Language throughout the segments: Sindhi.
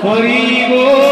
For Haribo.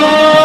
Lord.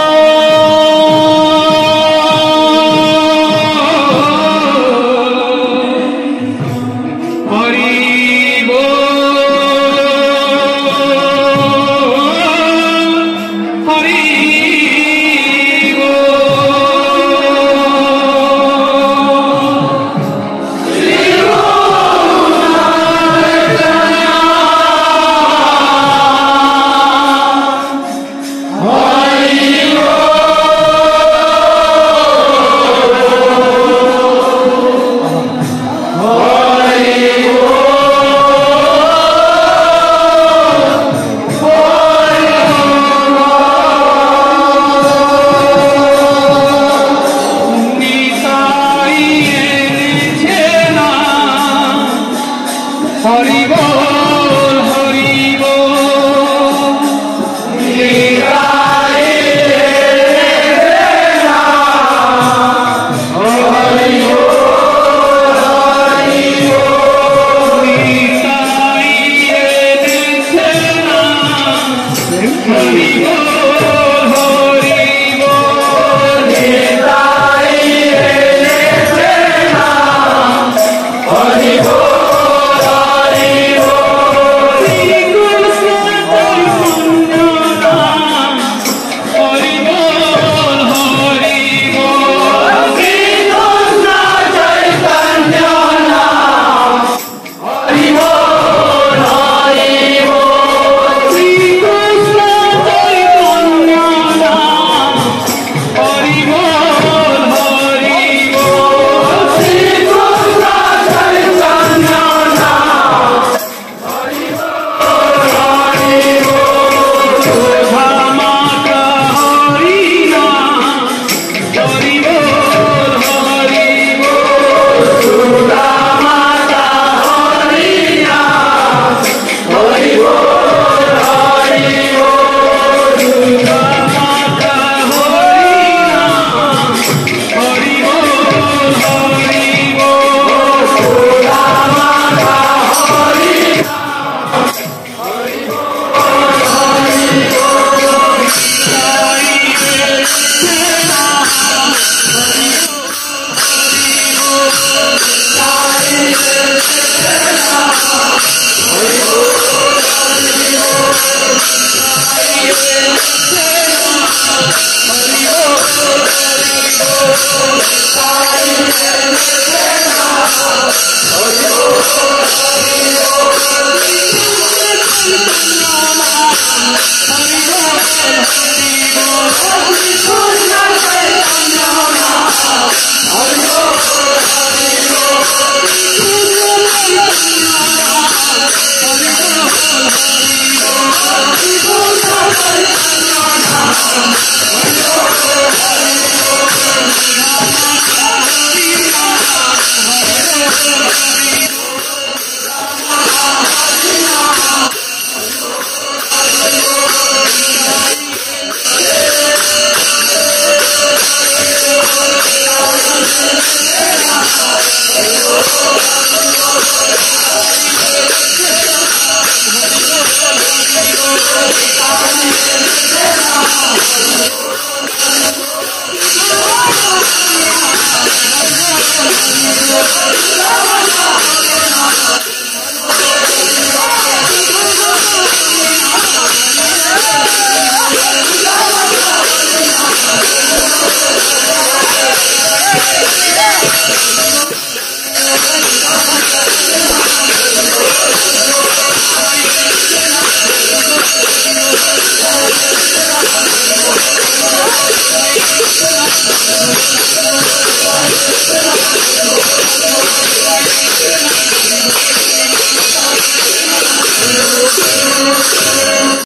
Oh, my God. Yeah.